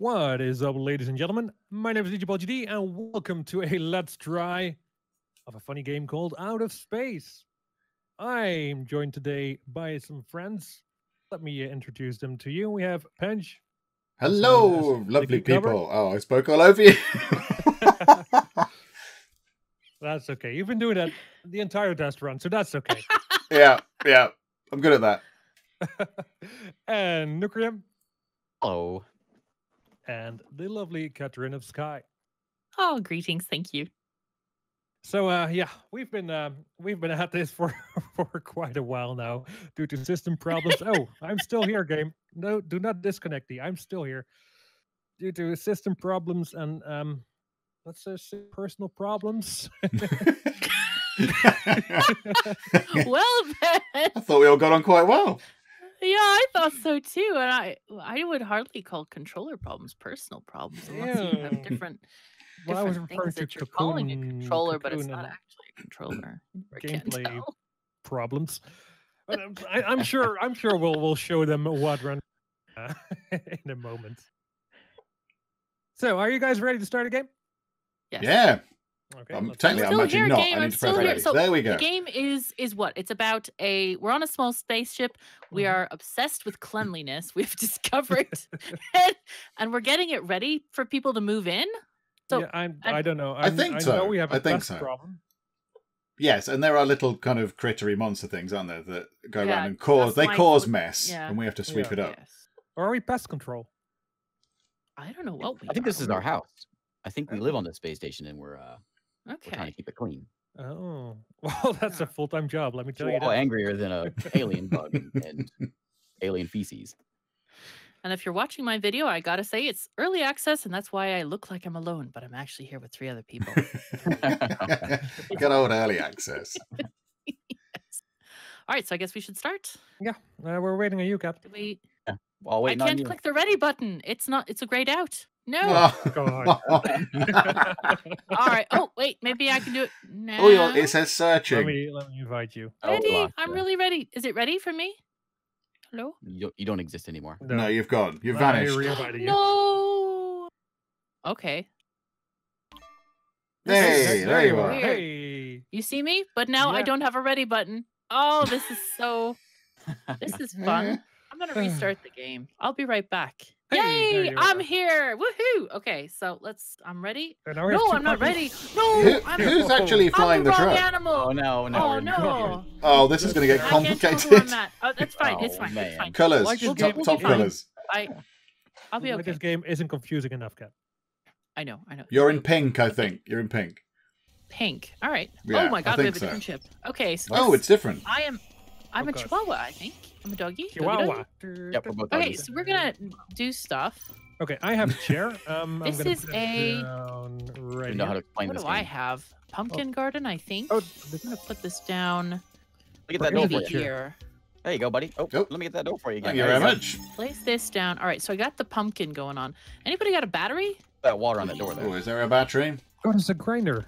What is up, ladies and gentlemen? My name is DJPaultjeD, and welcome to a Let's Try of a funny game called Out of Space. I'm joined today by some friends. Let me uh, introduce them to you. We have Penj. Hello, as lovely Nicky Cover. people. Oh, I spoke all over you. That's okay. You've been doing that the entire test run, so that's okay. yeah, yeah. I'm good at that. and Nookrium Hello. And the lovely Katherine of Sky. Oh, greetings. Thank you. So uh yeah, we've been um we've been at this for for quite a while now due to system problems. oh, I'm still here, game. No, do not disconnect me. I'm still here. Due to system problems and um let's say personal problems. well then, I thought we all got on quite well. Yeah, I thought so too, and I I would hardly call controller problems personal problems unless you Yeah. have different well, I was different referring things to that you're calling a controller, but it's not actually a controller. You gameplay problems. But um, I, I'm sure I'm sure we'll we'll show them what run uh, in a moment. So, are you guys ready to start a game? Yes. Yeah. Okay. Um, let's technically, I'm I'm still actually here, not. game, I I'm need to press still here. So there we go. The game is is what? It's about a we're on a small spaceship. We Mhm. are obsessed with cleanliness. We've discovered and, and we're getting it ready for people to move in. So yeah, I'm, I'm- I don't know. I I'm- think I so. Know we have a I think so. problem. Yes, and there are little kind of crittery monster things, aren't there, that go Yeah, around and cause they mites cause mess, yeah. and we have to sweep Yeah. it up. yes. Or are we pest control? I don't know what we I think this is our house. I think we live on the space station and we're uh we're trying Okay. to keep it clean. Oh, well, that's a full time job. Let me tell We're you all that. angrier than a alien bug and, and alien feces. And if you're watching my video, I gotta say it's early access, and that's why I look like I'm alone, but I'm actually here with three other people. Good old early access. All right, so I guess we should start. Uh, we're waiting on you, Cap. Do we? Well, I can't click the ready button. It's not. It's a grayed out. No. Oh. God. All right. Oh wait, maybe I can do it now. oh, yeah, it says searching. let searching. me let me invite you. Oh, ready. locked, I'm really ready. Is it ready for me? Hello. You don't, you don't exist anymore. No, you've gone. You've I vanished. re-invited you. No. Okay. This Hey, there you are. Hey. You see me? But now I don't have a ready button. Oh, this is so. This is fun. I'm gonna restart the game. I'll be right back. Hey, Yay! I'm are. here. Woohoo! Okay, so let's. I'm ready. So now we have No, I'm not ready. No, Who- I'm, who's actually I'm flying the the wrong truck? animal. Oh no, no. oh no! Oh, this is going to get I can't tell who I'm complicated. at. Oh, that's fine. it's Oh, fine. man. It's fine. Colors, Like this top, be- we'll top colors. I. I'll be Like okay. This game isn't confusing enough, Cap. I know. I know. You're in pink, I think. You're in pink. Pink. All right. Yeah, oh my god, we have a so. different chip. Okay, so Oh, it's different. I am. I'm Oh, a God. Chihuahua. I think. I'm a doggy. doggy Chihuahua. doggy. Yep, we're both Okay, so we're gonna do stuff. Okay, I have a chair. Um, This I'm gonna is put it a- right know how to here. explain What this do I have? Pumpkin garden, I think. Oh, I'm gonna put this down Look at that door for you. chair. here. There you go, buddy. Oh, Oh. let me get that door for you again. Thank you There very much. Place this down. All right, so I got the pumpkin going on. Anybody got a battery? That water on that door there. Oh, there. is there a battery? Oh, it's a grinder.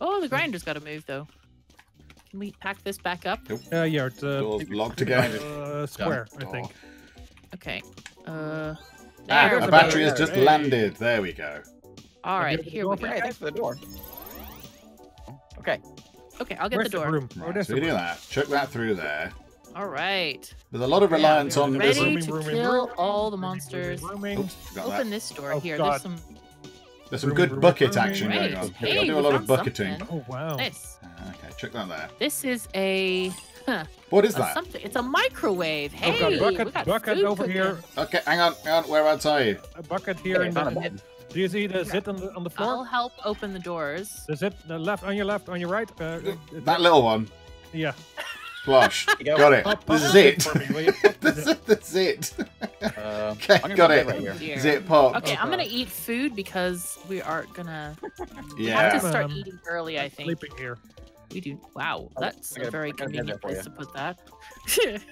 Oh, the grinder's got to move though. Can we pack this back up? Uh, yeah, it's uh, Door's locked pretty again. Uh, square, I think. Okay. Uh. Ah, There a battery has just Hey. landed. There we go. All right, here we go. Hey, thanks for the door. Oh, Okay. Okay, I'll get Where's the door. room? Oh, Right, there's so we do room. that. Chuck that through there. All right. There's a lot of reliance yeah, on yeah. this. Ready to rooming, kill rooming, all the monsters. rooming. Oops, Open that. this door Oh, here. God. There's some There's some good bucket action Right. going on. Hey, I do a we lot of bucketing. something. Oh, wow. this. Ah, Okay, check that there. This is a, huh, What is that? something. It's a microwave. Oh, Hey, God, we got bucket food over cooking. here. Okay, hang on, hang on. Whereabouts are you? A bucket here. Hey, in the, do you see the zit on the, on the floor? I'll help open the doors. The zit, the left, on your left, on your right. Uh, That little one. yeah. Flush. go. Got it. Pop- This is the it. zit for me, will you? Pop the This is the zit. Uh, Okay, got it. Right here. Dear. Zit pop. Okay, Oh, I'm gonna eat food because we are gonna we have to start Um, eating early. I think Sleeping here. we do. Wow, Oh, that's I a got a- very I got a bed convenient place to put that.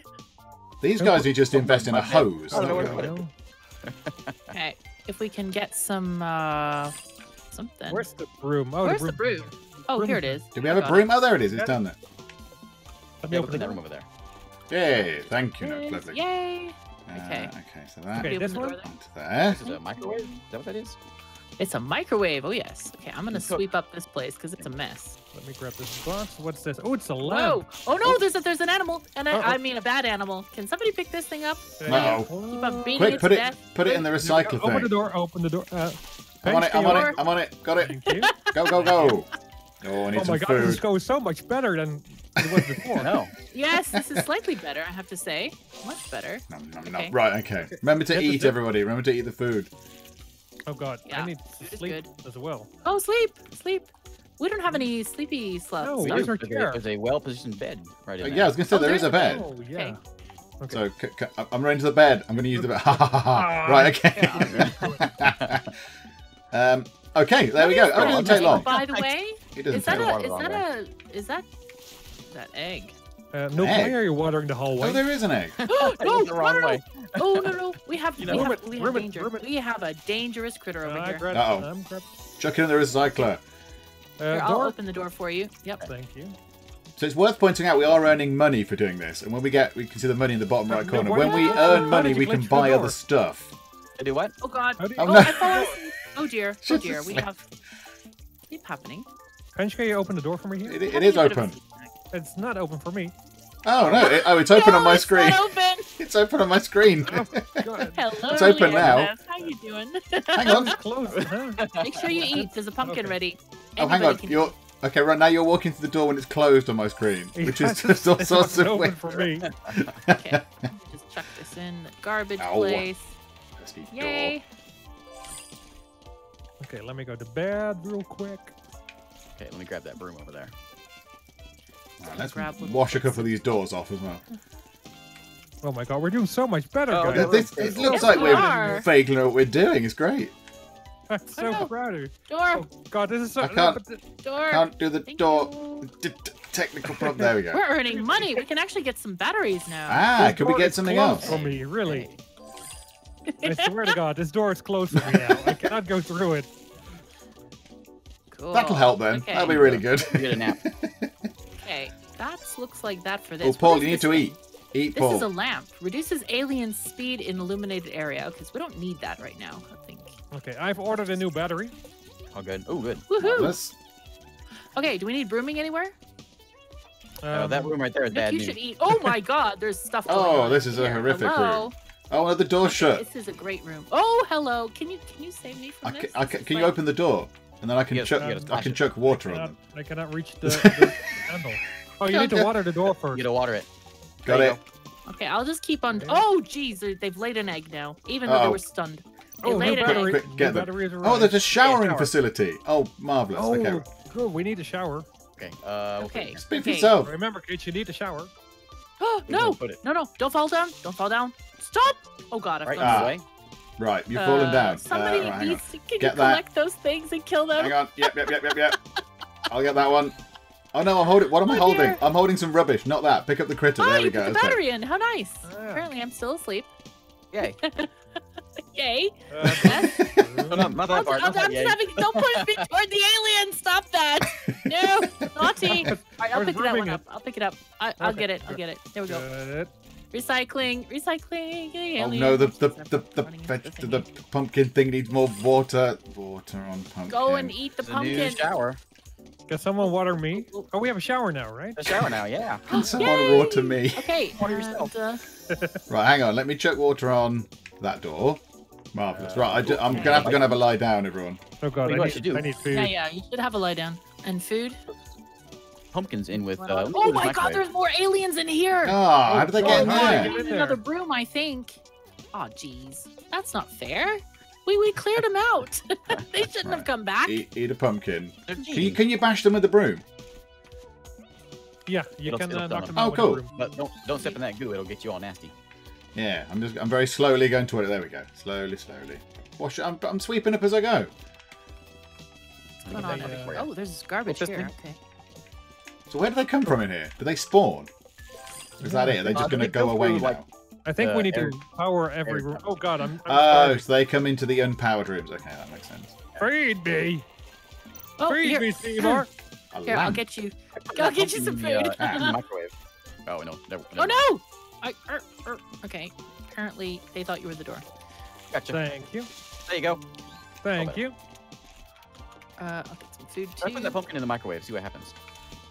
These guys who just invest in a hose. I don't know where don't to they? put it. okay, if we can get some uh something. Where's the broom? Oh, Where's the the broom. broom? Oh, here it is. Do we have a got it. broom? Oh, there it is. It's down there. Let me Yeah, open open the that room over there. Yay! Thank you, There no, it is. lovely. Yay! Okay. Uh, okay, so that Okay, Open this the door one? there. onto there. This is a microwave. Is that what that is? It's a microwave. Oh yes. Okay, I'm gonna Let's sweep up this place because it's a mess. Let me grab this box. What's this? Oh, it's a lamp. Whoa! Oh no! There's a there's an animal, and I, Uh-oh. I mean a bad animal. Can somebody pick this thing up? No. Keep on beating Quick, it put to it death. put it in the Here we go. recycle Open the door. Open the door. Uh, I'm on it, I'm on it, I'm on it. Got it. Thank you. Go, go, go. Oh, I need Oh some my god, this goes so much better than it was before. No. Yes, this is slightly better. I have to say, much better. Nom, nom, nom. Okay. Right, okay. Remember to eat, everybody. Remember to eat the food. Oh god, Yeah, I need to sleep good. as well. Oh, sleep, sleep. We don't have any sleepy sluts. No, We where's our There's a, chair? there's a well-positioned bed right in Uh, yeah, I was going to say, Oh, there is there's a a bed. bed. Oh yeah. Okay. So c- c- I'm running to the bed. I'm going to use the bed. Ha ha ha ha. Right, okay. um, okay, there we go. Oh, it that? doesn't take long. By the way, It doesn't is that take a long. water is that a is that that egg? Uh, no, Egg. why are you watering the hallway? Oh, there is an egg. no, the no, wrong no, no. way. Oh no no! We have You we know- have, we have Ruben, danger. Ruben. We have a dangerous critter over I here. Uh-oh. I'm. Chuck it in the recycler. Uh, Here, I'll door. open the door for you. Yep. Thank you. So it's worth pointing out we are earning money for doing this, and when we get, we can see the money in the bottom right corner. When we earn money, we can buy other stuff. To do what? Oh God. You- Oh, Oh, no. I fell. Oh dear. Oh dear. We have keep happening. Kanchka, you open the door for me here? It, it Having is a bit of open. Sleep attack. It's not open for me. Oh no! It, oh, it's open No, on my it's screen. Open. It's open on my screen. Oh, God. Hello. It's open now. Elizabeth. How you doing? hang on. It's closed. Huh? Make sure you eat. There's a pumpkin Okay. ready. Oh, hang on. can You're okay. Right now, you're walking through the door when it's closed on my screen, which is just all it's sorts not of open weird. for me. Okay. Just chuck this in the garbage Ow. place. Pesky door. Yay. Okay, let me go to bed real quick. Okay, let me grab that broom over there. Right, let's Grab one wash a couple of these doors off as well. Oh my god, we're doing so much better, Oh, guys. This, it looks Yes, like we we're are. vaguely know what we're doing. It's great. I'm so know. proud of you. Door. Oh god, this is so. I can't- but Door. Can't do the Thank door. D- d- technical problem. There we go. We're earning money. We can actually get some batteries now. Ah, this could we get something else? For me, really. I swear to God, this door is closed for me now. I cannot go through it. Cool. That'll help then. Okay. That'll be really good. You get a nap. Okay. That looks like that for this. Oh, Paul, you need to thing? eat. Eat, This Paul. is a lamp. Reduces alien speed in illuminated area. Okay, so we don't need that right now, I think. Okay, I've ordered a new battery. Oh, good. Oh, good. Woohoo! Let's- Okay, do we need brooming anywhere? Oh, that Um, room right there is Nick, bad you news. should eat. Oh my god, there's stuff going Oh, on this is a horrific hello? room. Oh, no, the door's shut. This is a great room. Oh, hello. Can you can you save me from this? I This can, is can you like- open the door? And then I can Yes, chuck, you I can it. chuck water I on them. I cannot reach the, the handle. Oh, you need to water the door You first. gotta water it. Got There you it. Okay, I'll just keep on. Oh, geez, they- they've laid an egg now, even though they Uh-oh. were stunned. They Oh, laid new an quick, egg. battery. quick, new get them. batteries Oh, there's a showering shower. facility. Oh, marvelous. Oh, Okay. good. We need a shower. Okay. Uh, Okay. Speak for okay. yourself. Remember, kids, you need a shower. Oh, no, no, no! Don't fall down! Don't fall down! Stop! Oh God, I've right in done Ah. Right, you've Uh, fallen down. Somebody Uh, right, needs to. Can Get you that. collect those things and kill them? Hang on. Yep, yep, yep, yep, yep. I'll get that one. Oh no, I'm holding. What am I Oh, holding? dear. I'm holding some rubbish. Not that. Pick up the critter. Oh, there you we put go. the That's battery in. How nice. Ah. Apparently, I'm still asleep. Yay. Yay! Uh, No, not, not I'm, that part. I'm, Not that I'm yay. just having. Don't push me toward the alien. Stop that! No, naughty. All right, I'll pick that one it. up. I'll pick it up. I, I'll Okay, get it. I'll get it. There we go. Good. Recycling. Recycling. Yay, Oh no, the the Except the the, running the the, pumpkin thing needs more water. Water on pumpkin. Go and eat the It's a new pumpkin. shower. Can someone water me? Oh, we have a shower now, right? A shower now, yeah. Can someone Yay! water me? Okay. Water yourself. and, uh, Right, hang on. Let me chuck water on that door. Marvelous. Uh, right, I ju- I'm okay. gonna have to go and have a lie down, everyone. Oh god, What do I I need, should do? I need food. yeah, yeah. You should have a lie down and food. Pumpkins in with. What Uh, oh the my God! There's more aliens in here. Ah, how did they Oh, get in no, get I need there. another broom, I think. Oh, jeez. That's not fair. We we cleared them out. they shouldn't have come back. Eat, eat a pumpkin. Can you can you bash them with the broom? Yeah, you It'll- can it'll uh, knock them. them out Oh, with a cool. broom. But don't don't step in that goo. It'll get you all nasty. Yeah, I'm just I'm very slowly going toward it. There we go. Slowly, slowly. Wash it. I'm, I'm sweeping up as I go. What's going on uh. Oh, there's garbage here. thing? Okay. So where do they come from in here? Do they spawn? Or is that it? Are they Uh, just do going to go go away through, now? like- I think Uh, we need air- to power every air room. Oh god, I'm. I'm Oh, starving. so they come into the unpowered rooms. Okay, that makes sense. Feed me! Oh, Feed here, me, Seymour! A here, I'll get you. I'll get you some in the, food. uh, microwave. Oh no, never. Oh no! I, er, er, okay. apparently they thought you were the door. Gotcha. Thank you. There you go. Thank bad. you. Uh, I'll get some food Try put that too. pumpkin in the microwave. See what happens.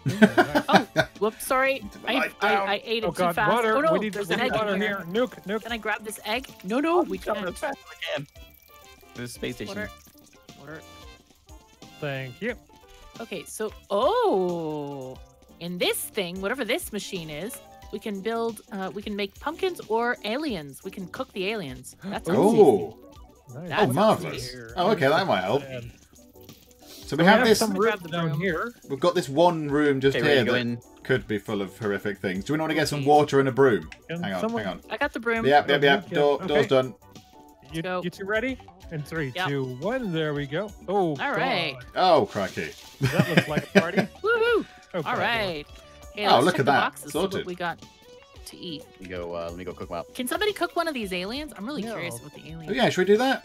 Oh, whoops, sorry. I. I, I ate it Oh too God, fast. water. Oh no, we need, there's an egg water here. here. Nuke, nuke. Can I grab this egg? No, no, we Jump can't. as fast as I can. The space station. Water. Water. Thank you. Okay, so oh, in this thing, whatever this machine is, we can build. Uh, we can make pumpkins or aliens. We can cook the aliens. That's Oh, Nice. That's oh, marvelous. Here. Oh, okay, that might help. And So we have this. some Grab room down here. We've got this one room just Okay, here ready to go that in. could be full of horrific things. Do we want to get some water and a broom? Can Hang on, someone- hang on. I got the broom. Yep, yep, yep. yeah, Door, okay. Door's done. You, you two ready? In three, Yep. two, one. There we go. Oh, All right. Oh, crikey. That looks like a party. Woohoo! Oh, All God. right. Hey, Oh, look at that. Boxes, see what Sorted. we got to eat. Let me go. Uh, let me go cook them up. Can somebody cook one of these aliens? I'm really No. curious about the aliens. Oh, yeah, should we do that?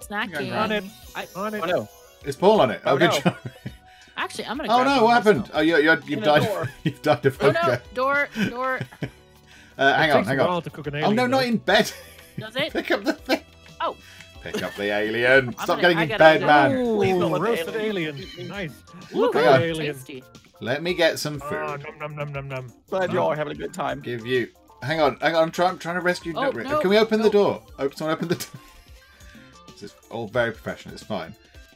Snacking. On it. I, On it. Oh no! Is Paul on it? Oh, Oh, good no. job. actually, I'm gonna. Oh, grab no, what happened? myself. Oh, you, you, you've In died. You've died of Oh no! Door, door. Uh, hang on, hang on. while to cook an Oh, alien. no, not in bed. Does it? Pick up the thing. Oh. Pick up the alien. Stop gonna- getting in bed, man. Please don't Ooh, roasted alien alien. Nice. Look Look at the alien. Tasty. Let me get some food. Oh, num num num num num. Glad Oh. you all are having a good time. Give you. Hang on, hang on. I'm trying, I'm trying to rescue. Oh, Nutri- no, Can we open the door? Open, someone open the door. This is all very professional. It's fine.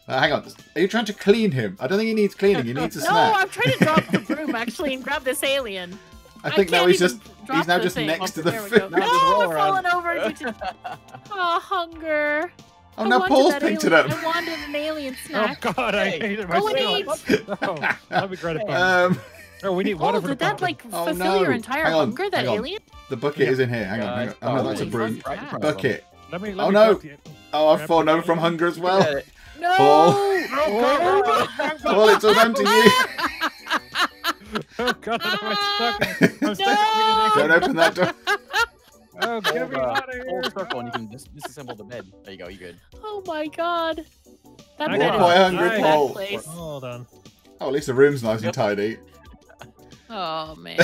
Uh, hang on. Are you trying to clean him? I don't think he needs cleaning. He needs a No, snack. I'm trying to drop the broom actually and grab this alien. I think now he's just drop he's now the just thing. next to Oh, the there we food. go. Now No, we're falling around. over. due to- Oh, hunger. Oh, I now Paul's that picked it alien- up. I wanted an alien snack. Oh. God, I Hey. hate it Go myself. and eat. Oh, that'd be great. if I- Um, Oh, we need water Oh, for did that pumpkin. like Oh, fulfill your entire Hang on, hunger? That on. alien? the bucket is in here. Hang on, hang on. Oh no, that's a oh, broom. right in front of Bucket. Let me. Let Oh, no. Oh, I've fallen over from hunger as Look well. At it. No. Paul. Oh, Paul, it's all down to you. oh God, I'm stuck. I'm stuck. No. Don't open that door. Oh, get me Hold, uh, out of here. Hold circle and you can dis- disassemble the bed. There you go. You good? Oh my god. That I bed got is a hungry, bad Paul. place. Hold on. Oh, at least the room's nice and tidy. Oh man.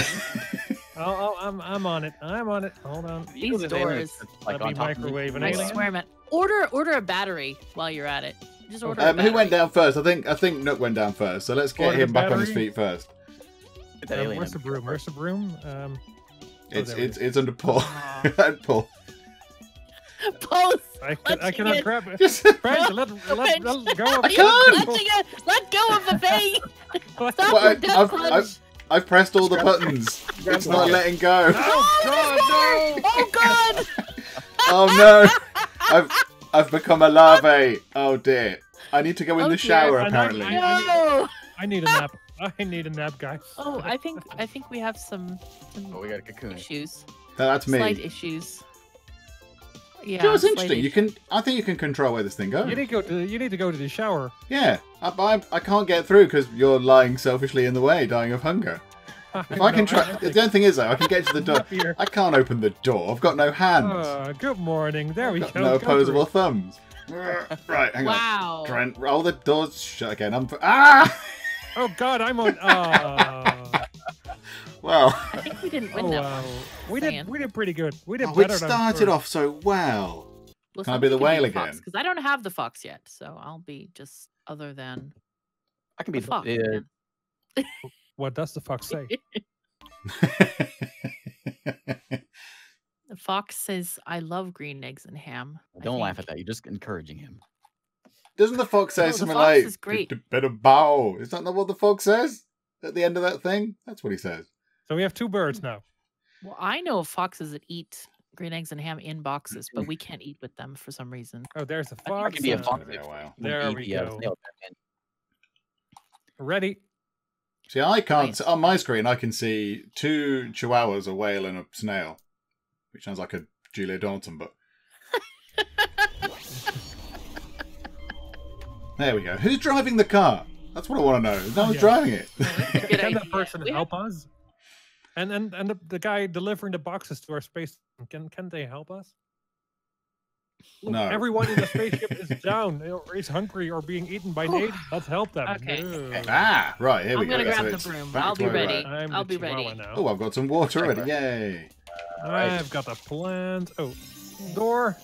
Oh, oh, I'm, I'm on it. I'm on it. Hold on. You These this doors. Like Let me on top microwave an I alien. swear, man. Order order a battery while you're at it. Just order. a Um, who went down first? I think I think Nook went down first. So let's get Order him back on his feet first. Get Um, where's the broom? Where's the broom? Um, It's it's it's under Paul. Aw. Paul. Pose. I, can, I cannot it. grab it. Just Frank, let, let, let go of I it. can't. It. Let go of the thing. What? Stop Well, your I- death I've- clutch. I've- I've pressed all the buttons. It's not letting go. Oh, God, no! Oh god. Oh no! I've I've become a larvae. Oh dear. I need to go in Oh, the shower And apparently. I- No. I need a nap. I need a nap, guys. Oh, I think I think we have some, some Oh, we got a cocoon. issues. That's Slight me. issues. Yeah. You know what's slight interesting? You can. I think you can control where this thing goes. You need to go. To, you need to go to the shower. Yeah. I, I, I can't get through because you're lying selfishly in the way, dying of hunger. If I can try. The only thing is though, I can get to the door. I can't open the door. I've got no hands. Uh, good morning. There we Got go. no Go through. opposable thumbs. right, hang on. Wow. Try and roll the doors shut again. I'm ah. Oh God, I'm on. Oh, Well, I think we didn't win oh that wow. one. We Saying. did. We did pretty good. We did oh, better than started first. off so well. Well, Can I be the whale again? Because I don't have the fox yet, so I'll be just other than I can be the the, fox. uh, yeah. What does the fox say? The fox says, "I love green eggs and ham." Don't laugh at that. You're just encouraging him. Doesn't the fox say No, something fox like is great. "D- better bow? Is that not what the fox says at the end of that thing? That's what he says. So we have two birds now. Well, I know of foxes that eat green eggs and ham in boxes, but we can't eat with them for some reason. Oh, there's the I think I fox. can be a fox. Yeah. There we go. snail back in. Ready? See, I can't Nice. on my screen. I can see two chihuahuas, a whale, and a snail, which sounds like a Julia Donaldson book. there we go. Who's driving the car? That's what I want to know. No one's Yeah. driving it. Can that person We help us? And and and the, the guy delivering the boxes to our space can can they help us? Look, No. Everyone in the spaceship is down or is hungry or being eaten by Nate. Let's help them. Okay. No. ah, right. Here we go. I'm gonna So grab the broom. I'll be to where we're ready. at. I'm I'll be ready. Now. Oh, I've got some water already. Yay! Alright. I've got the plans. Oh, door.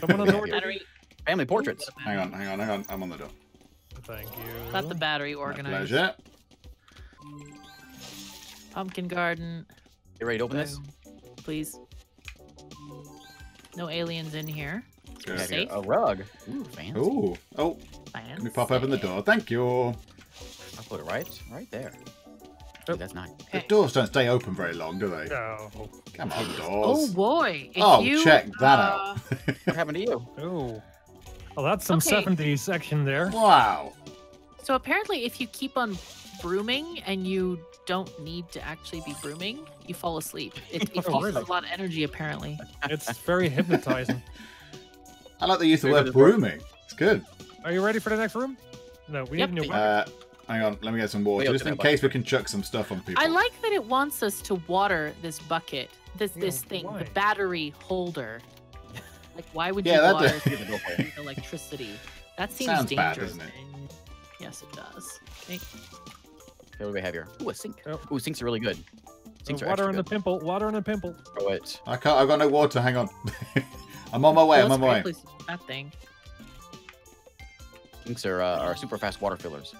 Someone on the door. Battery. Family portraits. Hang on, hang on, hang on. I'm on the door. Thank you. Got the battery My organized. pleasure. Pumpkin garden. You ready to open this? Please. No aliens in here. Good. We have Safe. a rug. Ooh, fancy. Ooh. Oh, let me pop open the door. Thank you. I'll put it right, right there. Oh. Ooh, that's nice. The doors don't stay open very long, do they? No. Come on, doors. Oh boy. If Oh, you, check that uh, out. What happened to you? Oh. Well, that's some Okay. 70s action there. Wow. So apparently, if you keep on brooming and you don't need to actually be brooming, you fall asleep. It, it Oh, really? a lot of energy, apparently. It's very hypnotizing. I like the use of the word brooming. It's good. Are you ready for the next room? No, we Yep. need a new Uh. Uh, hang on, let me get some water, just in it, case we can chuck some stuff on people. I like that it wants us to water this bucket, this Yeah, this thing, why? the battery holder. Like, why would Yeah, you that water does- Give it a go. with electricity? That seems Sounds bad, dangerous. doesn't it? Yes, it does. Okay. Okay, what do we have here? Ooh, a sink. Oh. Ooh, sinks are really good. Sinks Uh, are water extra in the pimple. Water in the pimple. Throw it. I can't. I've got no water. Hang on. I'm on my way. Well, I'm on my way. That thing. Sinks are, uh, are super fast water fillers.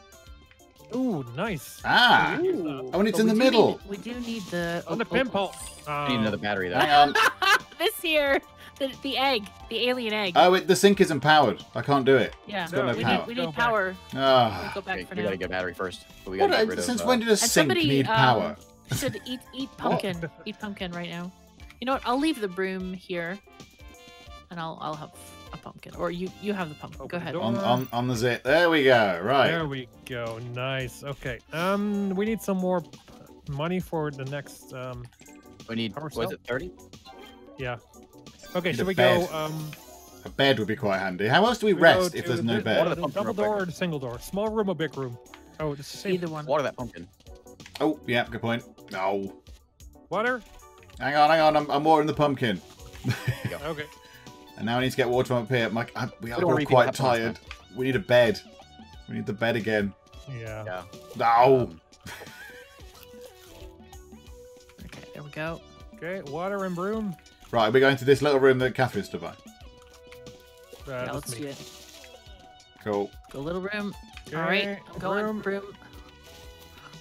Ooh, nice. Ah. Ooh. Oh, and it's But in the middle. Need, we do need the. On the oh, oh, pimple. I need Oh. another battery though. Hang on. this here, the, the egg, the alien egg. Oh, it, the sink isn't powered. I can't do it. yeah, it's got no we power. need we need back. power. Ah. Go back Okay, for we gotta get battery first. But we gotta get uh, rid of, since uh, when did a sink somebody, need um, power? Should eat eat pumpkin. eat pumpkin right now. You know what? I'll leave the broom here, and I'll I'll have a pumpkin. Or you you have the pumpkin. Open Go ahead. On, on, on the zip. There we go. Right. There we go. Nice. Okay. Um, we need some more money for the next. Um, we need, Power what is cell? it, 30? yeah. Okay. Should we bed. go? Um, A bed would be quite handy. How else do we we rest if to there's no bed? Water the the pumpkin double door or the single door? Small room or big room? Oh, it's the same. Either one. Water that pumpkin. Oh, yeah, good point. No. Water. Hang on, hang on. I'm, I'm watering the pumpkin. Okay. And now I need to get water from up here. My, I, we are all quite tired. We need a bed. We need the bed again. Yeah. Yeah. No. Um, Okay, there we go. Okay. Water and broom. Right, we're going to this little room that Katherine stood by. Uh, yeah, that's let's me. do it. Cool. The little room. Okay. All right, I'm going broom. broom.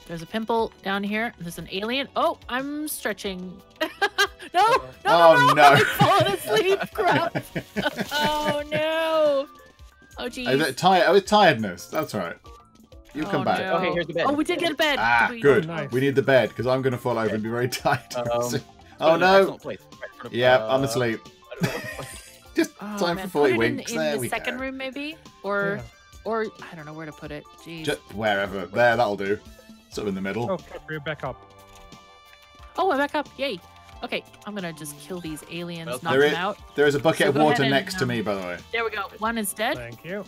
There's a pimple down here. There's an alien. Oh, I'm stretching. no, no, Oh, no, no. I'm falling asleep. Crap. oh no. Oh geez. Is it tired? Oh, it's tiredness. That's right. You Oh, come back. no. Okay, here's the bed. Oh, we did get a bed. Ah, we- good. nice. We need the bed because I'm going to fall over and be very tired. Um, oh Put it in no. Excellent place. Right in front of, Yeah, I'm uh, asleep. I don't know. Just Oh, time man. for 40 put it in, winks. in there the we second go. room, maybe, or Yeah. or I don't know where to put it. Jeez. Just wherever. There, that'll do. Sort of in the middle. Oh, Capri, back up. Oh, I'm back up. Yay. Okay, I'm gonna just kill these aliens, Well, knock there them is- out. There is a bucket So of water ahead and, next to um, me, by the way. There we go. One is dead Thank you.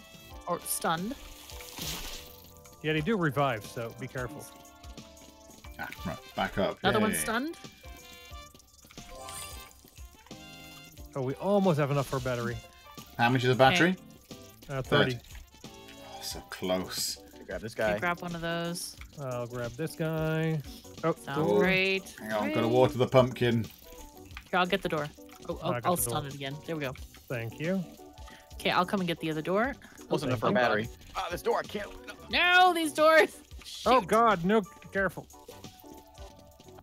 or stunned. Yeah, they do revive, so be careful. Ah, right, back up. Another one stunned. Oh, we almost have enough for a battery. How much is a battery? Uh, 30. Oh, so close. Grab this guy. grab one of those. I'll grab this guy. Oh, Sounds Door. great. Hang on, Great. gotta water the pumpkin. Here, I'll get the door. Oh, I I'll, got I'll stun it again. There we go. thank you. Okay, I'll come and get the other door. Close enough for a battery. Ah, this door, I can't. No. No, these doors. Oh, God, no, careful.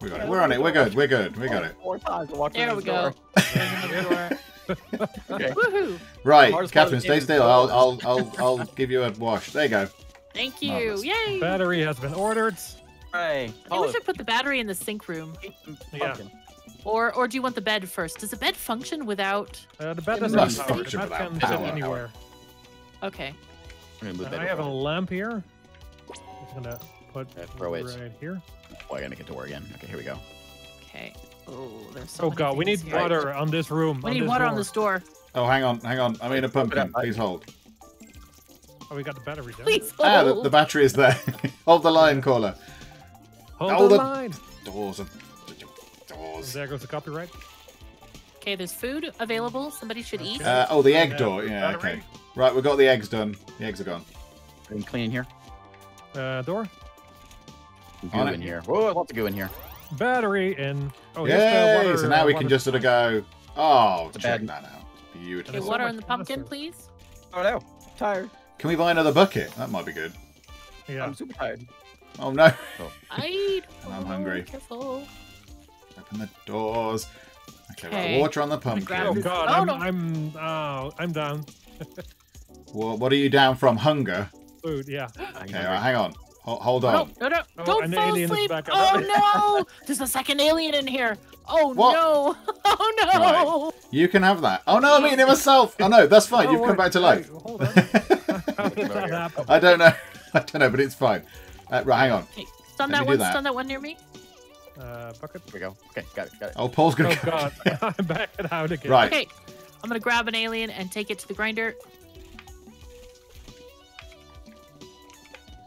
We got it. We're on it. We're good. We're good. We got it. Four times to walk There through we go. door. There's another door. Okay. Woohoo! Right, hardest part Katherine, stay still. I'll. I'll, I'll, I'll give you a wash. There you go. Thank you. Marvelous. Yay! Battery has been ordered. Hey, Maybe we Olive, should put the battery in the sink room. Yeah. Or or do you want the bed first? Does the bed function without Uh, the bed It doesn't must have power. The function bed without can power. sit anywhere. Okay. I'm gonna move Uh, I have a lamp here. Just gonna put Yeah, throw it. right here. Oh, I gotta make a door again. Okay, here we go. Okay. Oh, there's so Oh god, we need here. water on this room. We need this water on this door. Oh, hang on, hang on. I mean a pumpkin. Please hold. Oh, we got the battery down. Please Ah, the, the battery is there. hold the line, caller. Hold Oh, the the- line. Doors are... Doors. There goes the copyright. Okay, there's food available. Somebody should eat. Uh, oh, the egg Yeah, door. Yeah, battery. okay. Right, we've got the eggs done. The eggs are gone. Everything clean in here. Uh, door. Some On Goo it. in here. Whoa, lots of goo in here. battery in. Oh, here's the Yay! water, so now uh, we can just sort of go. Oh, It's check bad- that out. Beautiful. There's so water much in the pumpkin, please. Oh no, tired. Can we buy another bucket? That might be good. Yeah. I'm super tired. Oh no! I. I'm hungry. Careful. Open the doors. Okay, right. Okay. Water on the gonna Oh god, Oh, I'm, no. I'm oh, I'm down. What, what are you down from? Hunger. Food, yeah. Okay, right, hang on. Hold, hold No, on. no, no! Oh, Don't an fall asleep! Oh no! There's a second alien in here. Oh What? no! Oh no! You can have that. Oh no, I'm eating it myself. Oh no, that's fine. Oh, You've come back to life. hold on. How did that happen? I don't know. I don't know, but it's fine. Uh, right, hang on. Okay, stun that one. that. Stun that one near me. Uh, bucket. Here we go. Okay, got it, got it. Oh, Paul's gonna. Oh god, I'm backing out again. Right. Okay, I'm gonna grab an alien and take it to the grinder.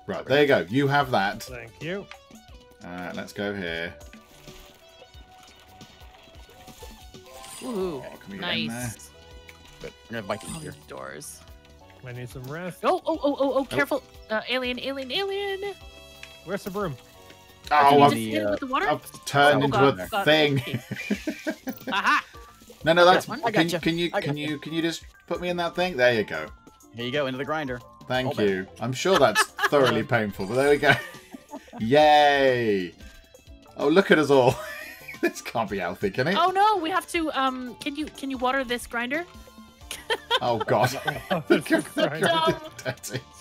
Right, there you go. You have that. Thank you. Uh, let's go here. Woohoo! Okay, can in there? Nice. Good. We're gonna bite Oh, these here. doors. I need some rest. Oh, oh, oh, oh, oh! Careful! Uh, alien, alien, alien! Where's the broom? Oh, I've, just hit it with the water? I've turned Oh, into God, a God, thing. okay. Aha! no, no, that's. That Can, gotcha. can you can you can you just put me in that thing? There you go. Here you go, into the grinder. Thank Hold it. you. I'm sure that's thoroughly painful, but there we go. Yay! Oh, look at us all. this can't be healthy, can it? Oh no! We have to. Um, can you can you water this grinder? Oh, God. Oh, this So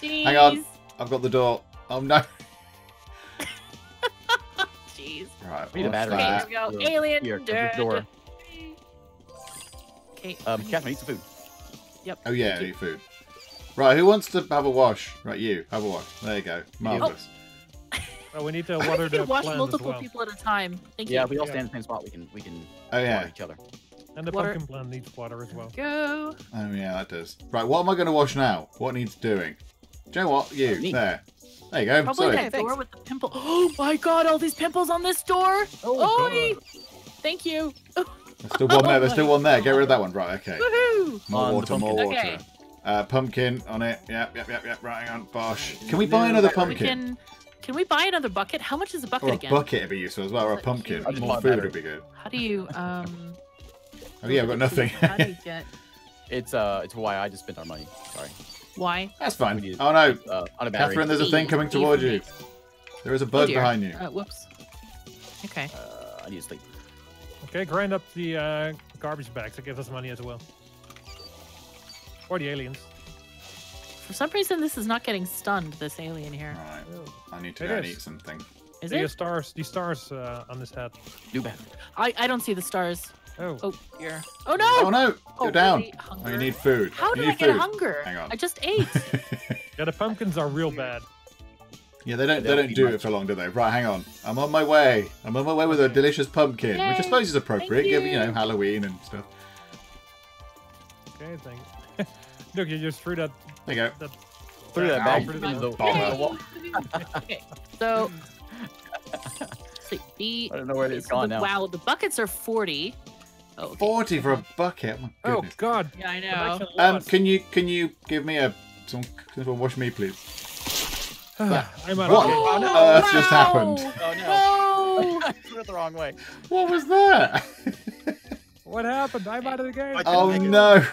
Dirty. Hang on. I've got the door. Oh no! Jeez. Right, We need a what's battery. Okay, here we go. Here, Alien. here, there's dead. the door. Okay. Um, Katherine, eat some food. Yep. Oh yeah, eat food. Right, who wants to have a wash? Right, you have a wash. There you go. Marvelous. Oh, we need to I water think we the can wash multiple well. people at a time. Thank Yeah, you. if we all Yeah. stand in the same spot, we can we can Oh yeah. water each other. And the Water. pumpkin plant needs water as well. Go. Oh yeah, that does. Right, what am I going to wash now? What needs doing? Do you know what? You Me. there. There you go. Probably Sorry. that door with the pimple. Oh my god! All these pimples on this door. Oh, Oi! God. Thank you. There's still one there. There's Oh still one there. Get rid of that one. Right. Okay. Woohoo! More On water. More water. Okay. Uh, pumpkin on it. Yep. Yep. Yep. Yep. Right. Hang on. Bosh. Can we buy another pumpkin? can. Can we buy another bucket? How much is a bucket Or a again? bucket would be useful as well, or a pumpkin. here. Just More food would be good. How do you um? Oh yeah, I've got nothing. How do you get? It's uh, it's why I just spent our money. Sorry. Why? That's fine. need- Oh no, Uh, on a battery. Katherine, there's a thing coming towards you. There is a Oh, bug dear. behind you. Uh, whoops. Okay. Uh, I need to sleep. Okay, grind up the uh, garbage bags. It gives us money as well. Or the aliens. For some reason, this is not getting stunned. This alien here. Right. I need to It go and eat something. Is the it? stars, the stars uh, on this hat. New bed. I I don't see the stars. Oh, Oh here. Oh no! Oh no, you're Oh, down. really? Oh, you need food. How you did I get food. hunger? Hang on. I just ate. yeah, the pumpkins are real bad. yeah, they don't. They They don't don't eat do it for long, do they? Right, hang on. I'm on my way. I'm on my way with a delicious pumpkin, which I suppose is appropriate, Thank given you know. Halloween and stuff. Okay, thank Look, you just threw that. There you go. that Threw that Ow. bag Put into the, the wall. okay. So. Sleep. The, I don't know where okay, it's so gone the- now. Wow, the buckets are forty. Oh, okay. Forty for a bucket. My Oh. God! Yeah, I know. Um, can you can you give me a some? Can someone wash me, please? I'm out What of on here. no, earth just happened? Oh no! No. I threw it the wrong way. What was that? What happened? I'm out of the game. Oh make it. no!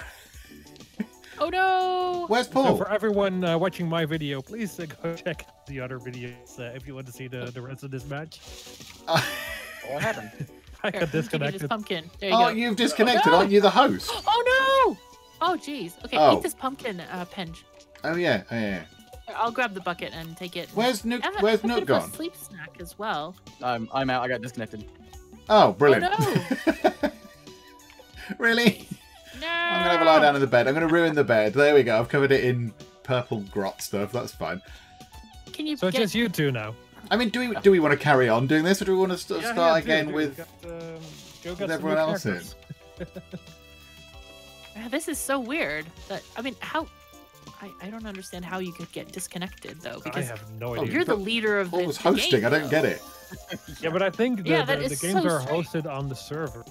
Oh no. Where's So for everyone uh, watching my video, please uh, go check the other videos uh, if you want to see the, the rest of this match. What happened? I Here, got this disconnected. pumpkin. There you oh, go. you've disconnected, No. aren't you? The host. Oh no! Oh jeez. Okay, Oh. eat this pumpkin, uh, Penge. Oh yeah, oh, yeah. I'll grab the bucket and take it. Where's Nook? I have a- Where's I a Nook bit a gone? Sleep snack as well. I'm I'm out. I got disconnected. Oh, brilliant. no. really? No. I'm gonna have a lie down in the bed. I'm gonna ruin the bed. There we go. I've covered it in purple grot stuff. That's fine. Can you So it's get? just you two now. I mean, do we do we want to carry on doing this, or do we want to st- Yeah, start yeah, again do. with? Got, um, with everyone else in? This is so weird. That I mean, how? I, I don't understand how you could get disconnected though, Because I have no Oh, idea. you're the leader of Paul the, was hosting. game, I don't get it. Yeah, but I think the, Yeah, the, that the games so are strange. hosted on the server.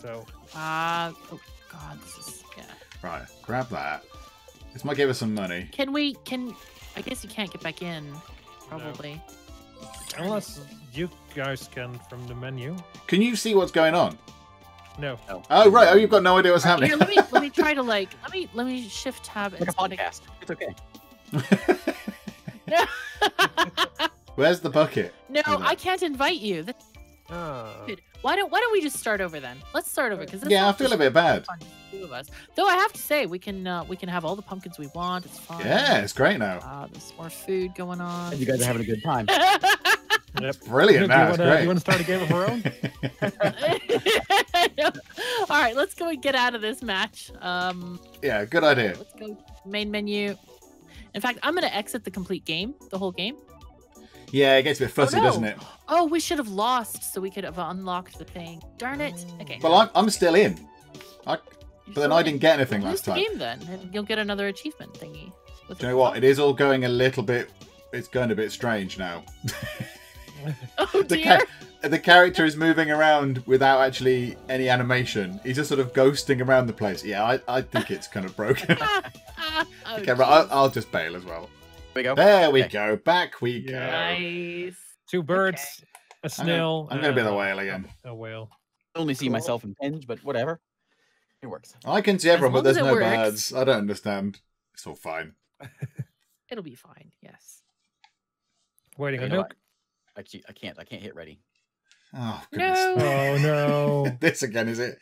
So Ah, oh god, this is yeah. Right, grab that. This might give us some money. Can we? Can I guess you can't get back in, probably. Unless you guys can from the menu. Can you see what's going on? No. Oh right. Oh, you've got no idea what's happening. Here, let me let me try to like let me let me shift tab Like a and podcast. It's okay. Where's the bucket? No, I can't invite you. That's Ah. stupid. Why don't Why don't we just start over then? Let's start over because Yeah, I feel a bit bad. Two of us. Though I have to say, we can uh, we can have all the pumpkins we want. It's fine. Yeah, it's great now. Uh, there's more food going on. And you guys are having a good time. Yep. Brilliant do, now. you wanna, do great. you want to start a game of our own? all right, let's go and get out of this match. Um, yeah, good idea. let's go main menu. In fact, I'm gonna exit the complete game, the whole game. Yeah, it gets a bit oh, fussy, no. doesn't it? Oh, we should have lost so we could have unlocked the thing. Darn it. Okay. Well, I'm, I'm still in. I, but then I didn't get anything last time. game then, and you'll get another achievement thingy. Do you know what? It is all going a little bit. It's going a bit strange now. Oh the, dear. ca- the character is moving around without actually any animation. He's just sort of ghosting around the place. Yeah, I, I think it's kind of broken. oh, okay, right, I'll. I'll just bail as well. There we go. There we Okay. go. Back we go. Nice. Two birds, a I'm snail. gonna, I'm gonna be the uh, whale again. A whale. I only see Cool. myself in Pinge, but whatever. It works. I can see everyone, but there's no works. birds. I don't understand. It's all fine. It'll be fine. Yes. Waiting You on know milk. what? Actually, I can't. I can't hit ready. Oh, goodness. No. Oh no. this again, is it?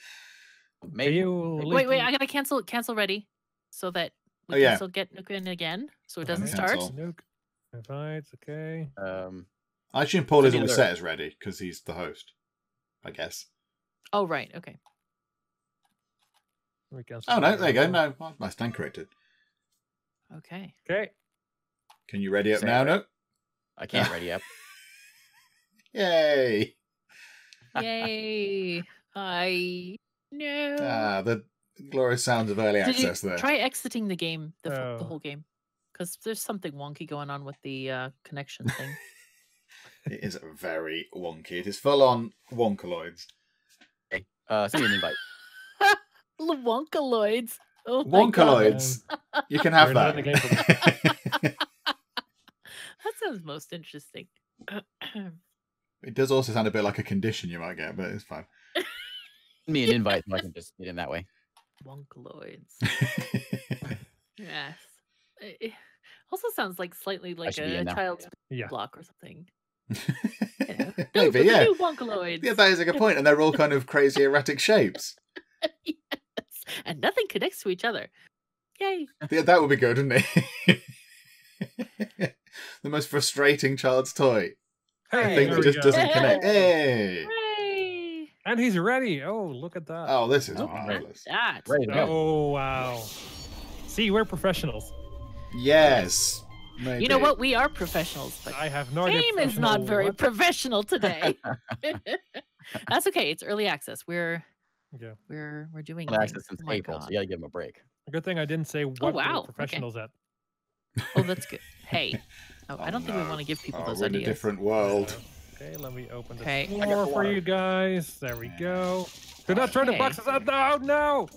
Maybe. Wait, wait. I gotta cancel cancel ready, so that we Oh, can yeah. still get Nuke in again, so it doesn't start. Cancel. Nuke. Invites, okay. Um, I assume Paul So is the always set as ready because he's the host. I guess. Oh right. Okay. We cancel Oh no, there you go. No, I- I stand corrected. Okay. Okay. Can you ready up Say now? it. No. I can't ready up. Yay! Yay! I no. Ah, the glorious sounds of early Did you access there. try exiting the game, the, f- the Oh. whole game? Because there's something wonky going on with the uh, connection thing. It is very wonky. It is full on wonkaloids. Uh, send me an invite. the Wonkaloids. Oh my God. Wonkaloids. You can have We're not in the that. That sounds most interesting. it does also sound a bit like a condition you might get, but it's fine. Me an invite so I can just get in that way. Wonkaloids. Yes. It- it eh, also sounds like slightly like a in child's Yeah. block or something. You know? Maybe, for yeah. new Wonkaloids. Yeah, that is a good point, and they're all kind of crazy erratic shapes. yes. And nothing connects to each other. Yay. Yeah, that would be good, wouldn't it? the most frustrating child's toy. Hey, Thing there that just go. doesn't connect. Hey! Hooray. And he's ready. Oh, look at that. Oh, this is Oh, marvelous. That. Ready to go. Oh, wow. See, we're professionals. Yes. You know what? We are professionals, but I have no idea. game is not very what. professional today. That's okay. It's early access. We're Yeah. we're we're doing Well, things. access since Oh April, so you gotta give him a break. Good thing I didn't say oh, what we were wow, okay. professionals at. Oh, that's good. Hey. Oh, Oh, I don't think we oh, want to give people Oh, those we're in a ideas. different world. Okay, let me open the Okay. I got for you guys. There we go. Do not turn the Okay. boxes out. No, no.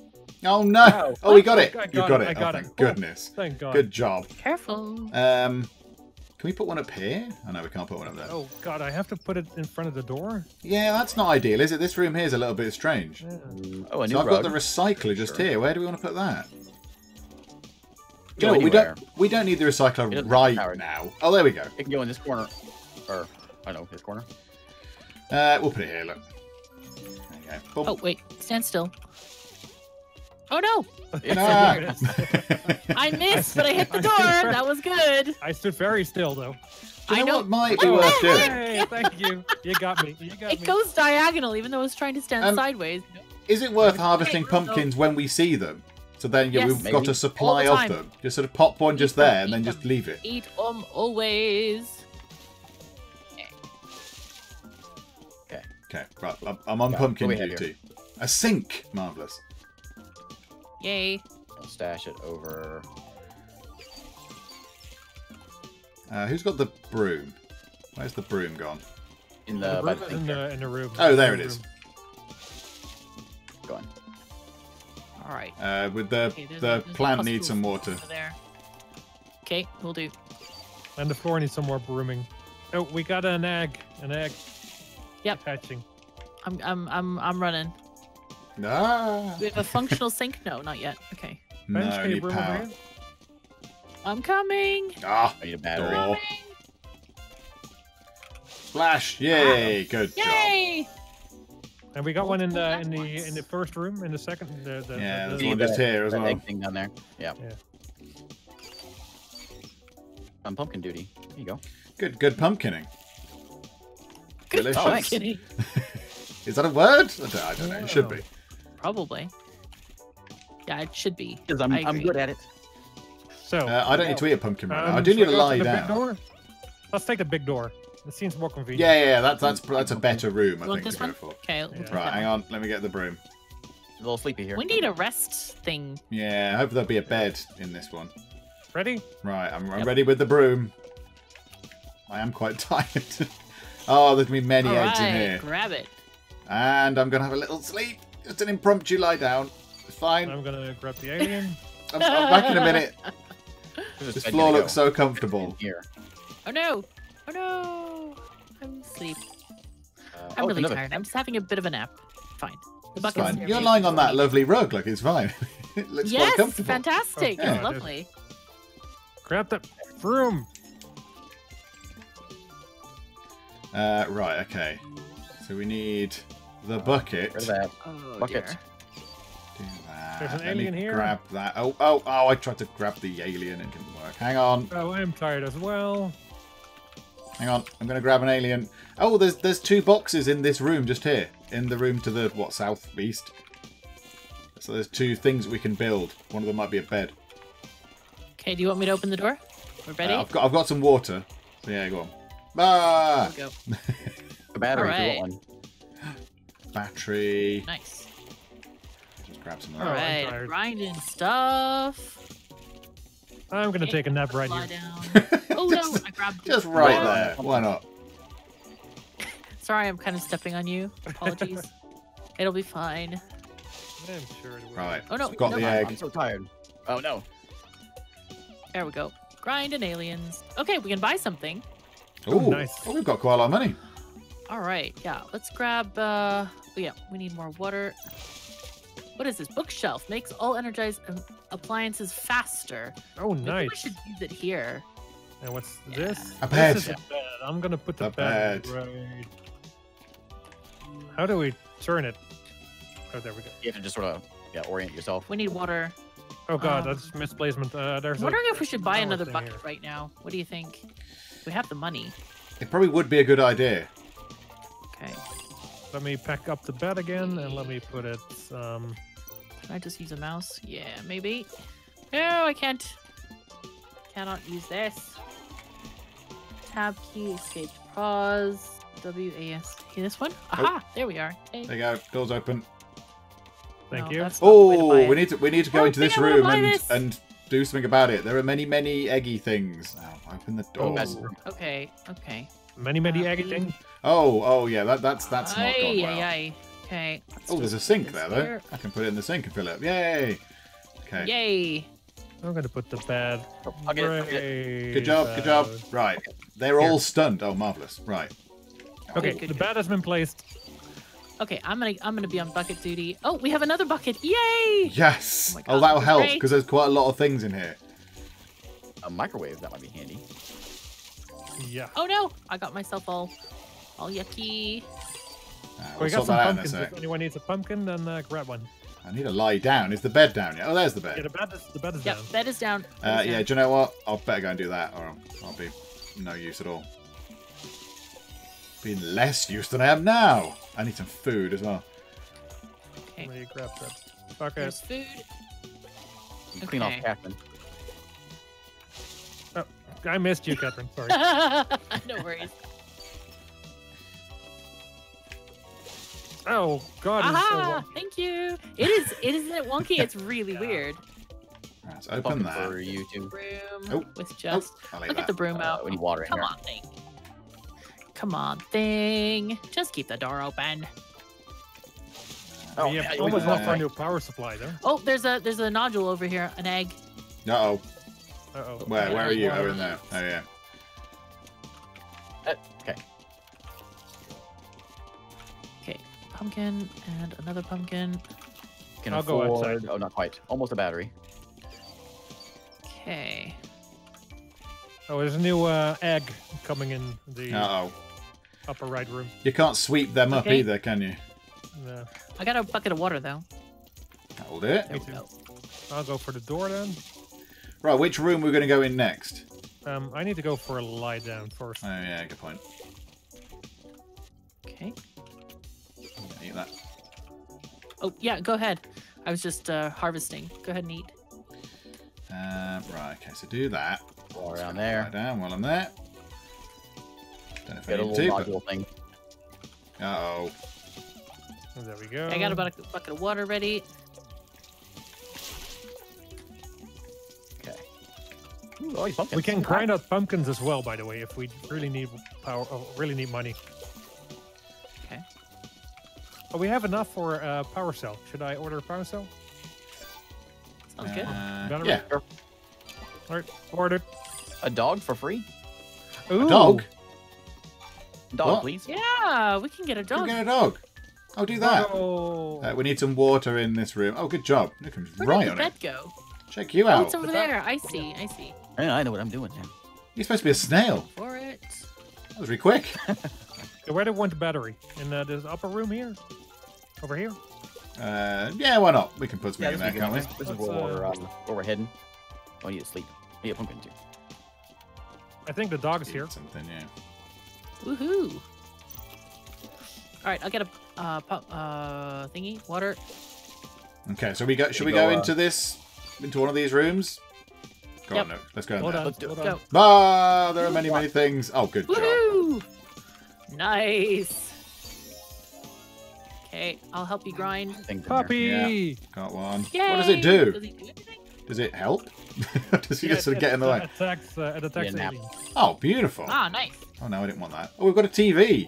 Oh no! Oh, we got it. I You got got it, it. I got oh, thank Cool. goodness. Thank God. Good job. Careful. Um, can we put one up here? Oh no, we can't put one up there. Oh God, I have to put it in front of the door. Yeah, that's not ideal, is it? This room here is a little bit strange. Yeah. Oh, a new So I've rug. got the recycler just Sure. here. Where do we want to put that? Go You know, we don't. We don't need the recycler right now. Oh, there we go. It can go in this corner, or I don't know this corner. Uh, we'll put it here. Look. There you go. Boom. Oh wait, stand still. Oh no! Ah. There it is. I missed, but I hit the door. That was good. I stood very still though. Do you I know know. what might be worth doing? Hey, thank you. You got me. You got It me. goes diagonal, even though I was trying to stand Um, sideways. Is it worth harvesting so- pumpkins when we see them? So then yeah, Yes. we've got a supply All of them. Just sort of pop one just Eat them, there and eat then them. just leave it. Eat um always. Okay, right. I'm, I'm on Yeah, pumpkin what we have here? duty. A sink, marvelous. Yay. I'll stash it over. Uh, who's got the broom? Where's the broom gone? in The the, by room the is thing in the in the room. Oh, there In it the is. room. Going. All right. Uh, with the Okay, there's the there's a plant needs some water. There. Okay, we'll do. And the floor needs some more brooming. Oh, we got an egg. An egg. Yep. Hatching. I'm I'm I'm I'm running. Ah. We have a functional sink. No, not yet. Okay. No, Bench, I can you need bring over power. here? I'm coming. Ah, I need a battery. Door. splash! Yay! Good job. Yay! And we got one in the in the backwards. in the first room, in the second. The, the, Yeah, the, there's the- one just here as That well. egg thing down there. Yeah. Yeah. On pumpkin duty. There you go. Good, good pumpkining. Good Delicious. Oh, thanks. Is that a word? I don't, I don't know. It should be. Probably. Yeah, it should be. Because I'm, I I'm good at it. So Uh, I don't need to eat a pumpkin right now. um, I do need we to lie the down. Let's take the big door. It seems more convenient. Yeah, yeah, yeah, that's that's that's a better room. I think this to go one? for. Okay. we'll Yeah. Right, hang on. Let me get the broom. A little sleepy here. We need a rest thing. Yeah, I hope there'll be a bed in this one. Ready? Right, I'm, I'm Yep. ready with the broom. I am quite tired. Oh, there's gonna be many All eggs in right, here, grab it. and I'm gonna have a little sleep. Just an impromptu lie down. It's fine. I'm gonna grab the alien. I'm, I'm back in a minute. This floor looks so comfortable. Here. Oh no! Oh no! I'm asleep. Uh, I'm oh, really tired. I'm just having a bit of a nap. Fine. The bucket's fine. You're lying on for that lovely rug. Look, it's fine. it looks Yes, quite comfortable. fantastic. Oh, it's God. lovely. Grab the broom. Uh, right. Okay. So we need the bucket. Where's that? Oh Bucket. dear. Do that. There's an Let me alien here. Grab that. Oh, oh, oh! I tried to grab the alien. It didn't work. Hang on. Oh, I'm tired as well. Hang on. I'm gonna grab an alien. Oh, there's there's two boxes in this room just here. In the room to the what southeast. So there's two things we can build. One of them might be a bed. Okay, do you want me to open the door? We're ready? Uh, I've got I've got some water. So yeah, go on. Ah, Here we go. The battery. if you Alright. want one. battery. Nice. Just grab some of Oh, Alright, grinding stuff. I'm gonna take a nap right Lie here. down. Oh no, I grabbed the Just right wrong- there. Why not? Sorry, I'm kind of stepping on you. Apologies. It'll be fine. I'm sure it will. Right. Oh, no, Got no, the I'm- egg. I'm so tired. Oh no. There we go. Grinding aliens. Okay, we can buy something. Oh, Ooh, nice. Oh, we've got quite a lot of money. All right, yeah. Let's grab. uh oh, Yeah, we need more water. What is this? Bookshelf makes all energized um, appliances faster. Oh, Maybe nice. we should use it here. And what's this? A bed. This is a bed. I'm gonna put the, The bed. bed. right. How do we turn it? Oh, there we go. You have to just sort of yeah orient yourself. We need water. Oh god, Um, that's misplacement. Uh, there's. I'm a wondering if we should buy another bucket here. right now. What do you think? We have the money. It probably would be a good idea. Okay. Let me pack up the bed again, and let me put it. Um, Can I just use a mouse? Yeah, maybe. No, I can't. Cannot use this. Tab key, escape pause, W A S T. This one? Aha! There we are. Hey. There you go. Doors open. thank No, you. that's not the way to Oh, we need to we need to go don't into this think I wanna room and this. and do something about it. There are many many eggy things. Now open the Oh, door. that's- Okay, okay. many many Uh, eggy things. Oh, oh yeah, that that's that's not Aye, gone well. aye, aye. Okay. let's Oh, there's a sink put there though. I can put it in the sink and fill it up. Yay! Okay. Yay! I'm gonna put the bed. I'll get it, I'll get it. right Good job. Good job. Right. They're Here. all stunned. Oh, marvelous. Right. Okay, good, the good. bed has been placed. Okay, I'm gonna I'm gonna be on bucket duty. Oh, we have another bucket! Yay! Yes. Oh Oh, God, that'll help because there's quite a lot of things in here. A microwave that might be handy. Yeah. Oh no! I got myself all all yucky. Uh, we we'll got some that out in a pumpkins. If anyone needs a pumpkin, then uh, grab one. I need to lie down. Is the bed down yet? Oh, there's the Yeah, bed. the bed is the bed is Yep, down. bed is down. Uh, yeah, do you know what? I'll better go and do that, or I'll be no use at all. Being less use than I am now. I need some food as well. Okay. Let me grab that. Okay. There's food. Clean Okay. off Katherine. Oh, I missed you, Katherine. Sorry. no worries. oh God. it's so Aha! Thank you. It is. It isn't it wonky. It's really Yeah. weird. Right, let's open Pumpkin that. for you too. Broom Oh, with just. I'll leave Look at that. the broom Uh, out. we need water in Come here. on, thing. Come on, thing. Just keep the door open. Oh, we yeah, have we almost can- lost our new power supply there. Oh, there's a there's a nodule over here. An egg. Uh oh. Uh oh. Where, where are you? Yeah. Oh, in there. Oh, yeah. Uh, okay. Okay, pumpkin and another pumpkin. Can I'll go outside. Oh, not quite. Almost a battery. Okay. Oh, there's a new uh, egg coming in the Uh oh. Upper right room. You can't sweep them up either, can you? Yeah. I got a bucket of water though. That'll do it. There Me we too. go. I'll go for the door then. Right, which room we're going to go in next? Um, I need to go for a lie down first. Oh yeah, good point. Okay. Eat that. Oh yeah, go ahead. I was just uh, harvesting. Go ahead and eat. Um, right, okay, so do that. All Just around there. Lie down while I'm there. Don't know if I Get a little to, module thing. Uh oh. There we go. I got about a bucket, bucket of water ready. Okay. Ooh, all pumpkins. We can grind out pumpkins as well, by the way, if we really need power, oh, really need money. Okay. Oh, we have enough for uh, power cell. Should I order a power cell? Sounds good. Uh, Better yeah, All right, ordered. A dog for free? Ooh, a dog. Dog, What? please. Yeah, we can get a dog. we get a dog? I'll do that. Oh. Uh, we need some water in this room. Oh, good job. Look, I'm Where right did the on bed it. go? Check you Oh, out. it's over The bed- there. I see. I see. Yeah, I know what I'm doing now. You're supposed to be a snail. For it. That was really quick. So where do you want battery? In uh, this upper room here? Over here? Uh, yeah, why not? We can put something Yeah, in there, there, is can't we? this is Let's, where we're, uh, uh, where we're heading. Oh, I need to sleep. I need a pumpkin too. I think the dog's here. Something, yeah. Woohoo! All right, I'll get a uh, pu- uh thingy water. Okay, so we go. Should we we go, go, uh, into this, into one of these rooms? Go on, Yep. no. Let's go in Hold there. on. Let's do it. Go. Ah, there are many, many things. Oh, good job. Woohoo! Nice. Okay, I'll help you grind. Things in here. Puppy! Got one. Yay! What does it do? Does he do anything? Does it help? does he Yeah, just sort of it- get in the way? uh, Attacks, uh, it attacks nap. aliens. Oh, beautiful. Ah, nice. Oh, no, I didn't want that. Oh, we've got a TV.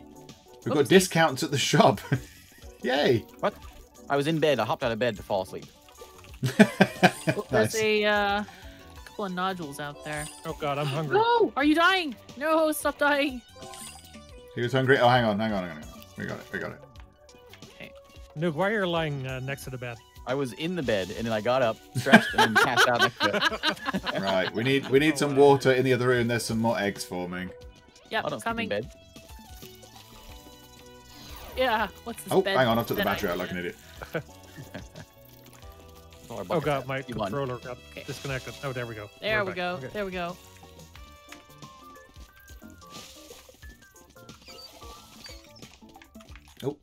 We've got discounts at the shop. Yay. What? I was in bed. I hopped out of bed to fall asleep. Oh, there's nice. a uh, couple of nodules out there. Oh god, I'm hungry. No! Are you dying? No, stop dying. He was hungry. Oh, hang on, hang on, hang on. hang on. We got it. We got it. Nuke, why are you lying uh, next to the bed? I was in the bed and then I got up, stretched, and then passed out next to it. Right. We need we need Oh, some wow. water in the other room. There's some more eggs forming. Yep, I don't coming. bed. Yeah, what's this Oh, bed? hang on. I've took the that I- battery out like an idiot. Oh god, my You won. controller got Okay. disconnected. Oh, there we go. There We're we back. go. Okay. There we go. Oh.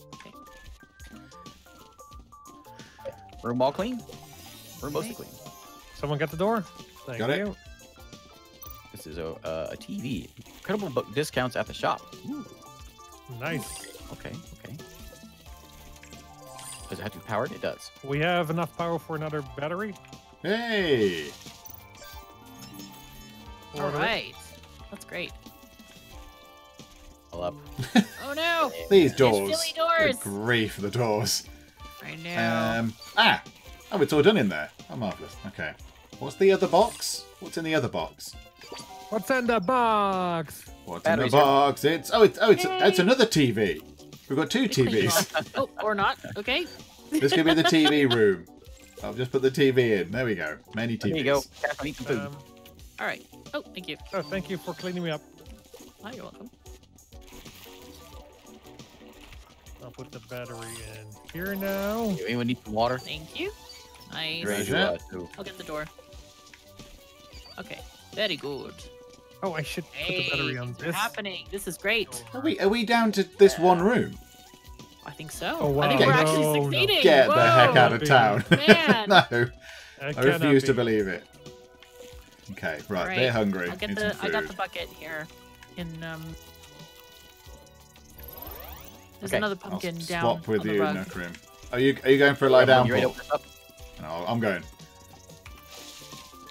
Room all clean? Room mostly clean. Someone got the door? Thank Got it. you. This is a, uh, a TV. Incredible book discounts at the shop. Ooh, Nice. okay, okay. Does it have to be powered? It does. We have enough power for another battery. Hey. All Order right. That's great. All up. Oh no! These These doors. silly doors. Good grief, the doors. I know. Um. Ah. Oh, it's all done in there. Oh, marvelous. Okay. What's the other box? What's in the other box? What's in the box? What's Batteries in the box? It's oh, it's oh, it's it's another TV. We've got two TVs. oh, or not. Okay. this could be the TV room. I'll just put the TV in. There we go. Many TVs. There you go. Katherine, some food. Um, All right. Oh, thank you. oh, thank you for cleaning me up. Oh, you're welcome. I'll put the battery in here now. You anyone need some water? Thank you. Nice. You ready to, Treasure. to I'll get the door. Okay. Very good. Oh, I should put Hey, the battery on things are this. happening. This is great. Are we are we down to this one room? I think so. Oh, I think wow. we're No, actually no. succeeding. Get the heck out of town. Man. no, I, I cannot refuse to believe it. Okay, right. Alright, They're hungry. I'll get Need the. some I got the bucket here. In um. There's Okay, another I'll pumpkin s- down swap with on the you, rug. Nookrium. Are you are you going for a lie Everyone, down? You ready open up? No, I'm going.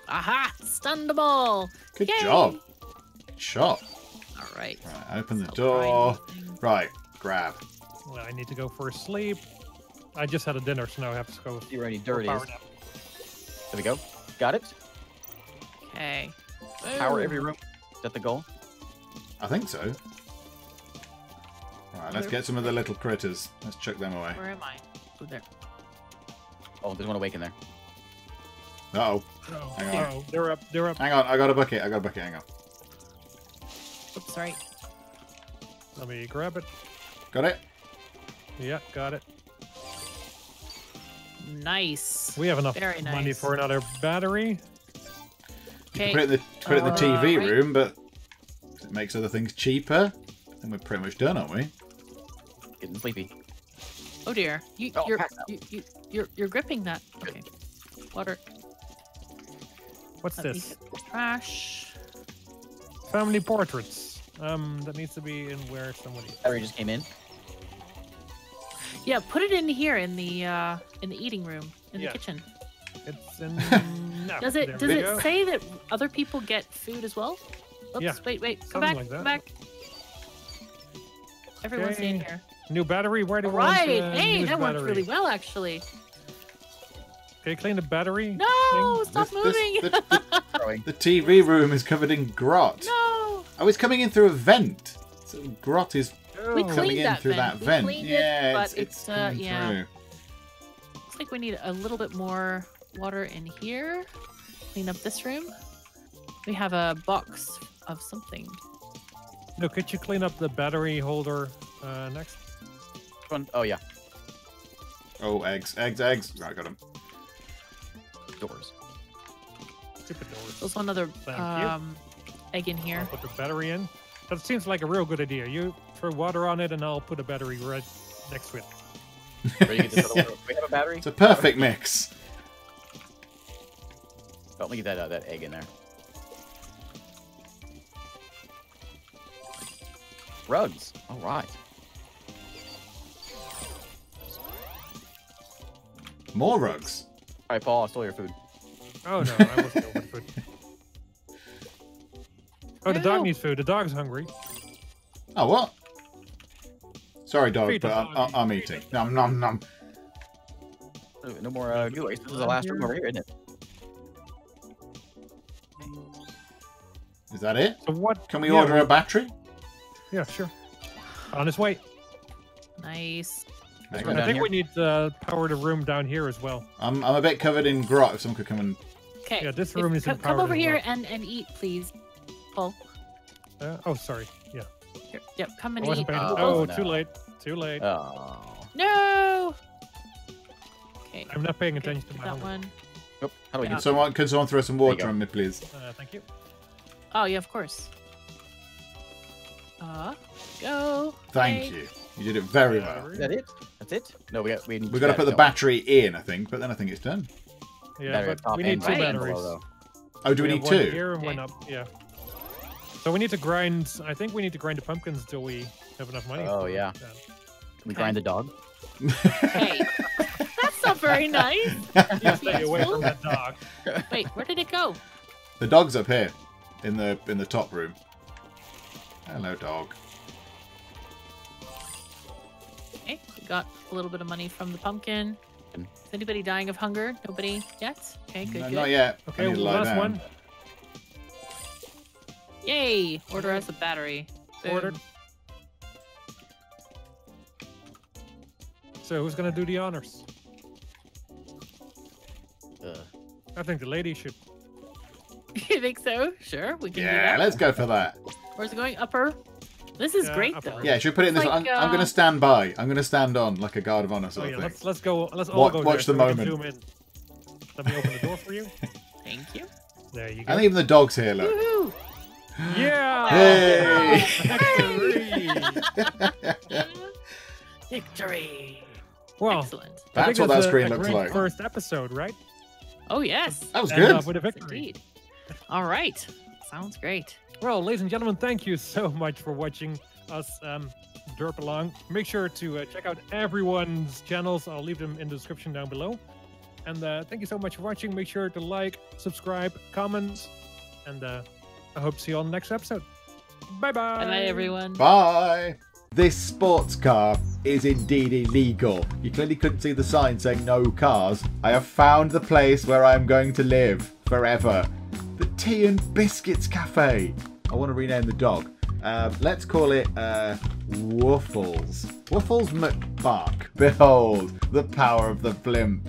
Aha! Stunned the ball. Good Yay! job. Good shot. All right. Right, open the So door. grinding. Right, grab. Well, I need to go for a sleep. I just had a dinner, so now I have to go. See where any for dirt is. There we go. Got it. Okay. Power every room. Is that the goal? I think so. Right, let's get some of the little critters. Let's chuck them away. Where am I? Oh, there. Oh, there's one awake in there. Uh oh. Oh, Hang on. oh, they're up. They're up. Hang on, I got a bucket. I got a bucket. Hang on. Oops, sorry. Let me grab it. Got it? Yeah, got it. Nice. We have enough Very money nice. for another battery. Okay. put it in the, put it in the TV right. room, but it makes other things cheaper. I think we're pretty much done, aren't we? Getting sleepy. Oh dear. You, Oh, you're, pass you, you, you're, you're gripping that. Okay. Water. What's Let this? trash. Family portraits. Um, that needs to be in where somebody. Battery just came in. Yeah, put it in here in the uh in the eating room in Yeah. the kitchen. It's in. no, Does it there does it go. say that other people get food as well? Oops, Yeah, wait, wait, come something back, like come back. Everyone's in here. new battery? Where do All we want right, the hey, newest that worked battery? really well actually. Okay, clean the battery. No, stop This- this- moving. the, the- the TV room is covered in grot. no. Oh, it's coming in through a vent. So grot is Oh, We coming in that through vent. that We vent. cleaned it, yeah, but it's, it's, it's, uh, coming yeah. through. Looks like we need a little bit more water in here. Clean up this room. We have a box of something. No, could you clean up the battery holder uh, next? One- Oh yeah, Oh, eggs, eggs, eggs. I got them. doors. Stupid doors. There's one other Thank you. um, egg in I'll here. put the battery in. That seems like a real good idea. You throw water on it, and I'll put a battery right next to it. Ready to get this other one? We have a battery. It's a perfect mix. Let me get that uh, that egg in there. Rugs. All right. More rugs. All right, Paul. I stole your food. Oh no, I wasn't over food. Oh, the dog needs food. The dog's hungry. Oh, what? Sorry, dog, Feed the but I'm. I'm eating. the Nom nom nom. Oh, No more uh, goo. This is the last room over here, isn't it? Is that it? So what? Can we yeah, order a battery? Yeah, sure. On its way. Nice. Let's Hang go on. I think here. we need to power the room down here as well. I'm, I'm a bit covered in grot. If someone could come and Okay. Yeah, this room is co- in Come over here well. and, and eat, please. Paul. Uh, oh, sorry. Yeah, Here. Yep, come I and eat. Oh, Oh, no. too late. Too late. Oh. No! Okay. I'm not paying okay, attention to get my that hunger. one. Nope. How do we Yeah. do someone can someone throw some water on me, please? Uh, thank you. Oh, yeah, of course. Uh, go. Thank Yay. you. You did it very well. Is that it? That's it? No, we got we need. We've got to put the don't battery in, I think, but then I think it's done. Yeah, but we need two batteries. below, though. Oh, do we, have need two? Here and one Okay. up. Yeah. So we need to grind. I think we need to grind the pumpkins until we have enough money. Oh, for yeah. Can we grind the dog? Hey, that's not very nice. You stay away from that dog. Wait, where did it go? The dog's up here, in the in the top room. Hello, dog. Okay, we got a little bit of money from the pumpkin. Is anybody dying of hunger? Nobody yet? Okay, good, No, good. not yet. Okay, need last down. one. Yay! Order us a battery. Boom. Ordered. So who's gonna do the honors? Uh, I think the lady should. you think so? Sure, we can do Yeah, that. let's go for that. Where's it going? Upper? This is Yeah, great upper though. Yeah, should we put it in this? It's I'm, like, I'm going uh, to stand by. I'm going to stand on like a guard of honor Oh sort yeah, of thing. let's let's go. Let's all Watch- go watch there the so moment. Zoom in. Let me open the door for you. Thank you. There you go. And even the dog's here, look. Woohoo! Yeah. Hey! Victory! Victory! Well, Excellent. I That's think what that a- screen a looks great like. First episode, right? Oh yes. That was End good. up with a Yes, victory. Indeed. All right. Sounds great. Well, ladies and gentlemen, thank you so much for watching us um, derp along. Make sure to uh, check out everyone's channels. I'll leave them in the description down below. And uh, thank you so much for watching. Make sure to like, subscribe, comment, and uh, I hope to see you all on the next episode. Bye bye. Bye bye everyone. Bye. This sports car is indeed illegal. You clearly couldn't see the sign saying no cars. I have found the place where I am going to live forever. The Tea and Biscuits Cafe. I want to rename the dog. Um, let's call it uh, Waffles. Woofles McBuck. Behold, the power of the blimp.